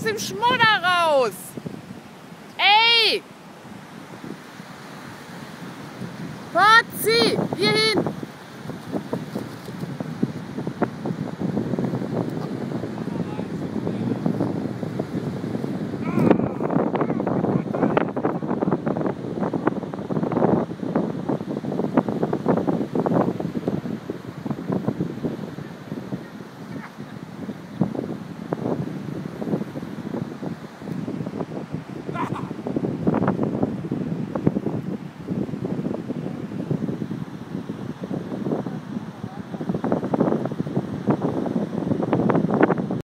aus dem Schmodder raus! Ey! Fazzi, hier hin!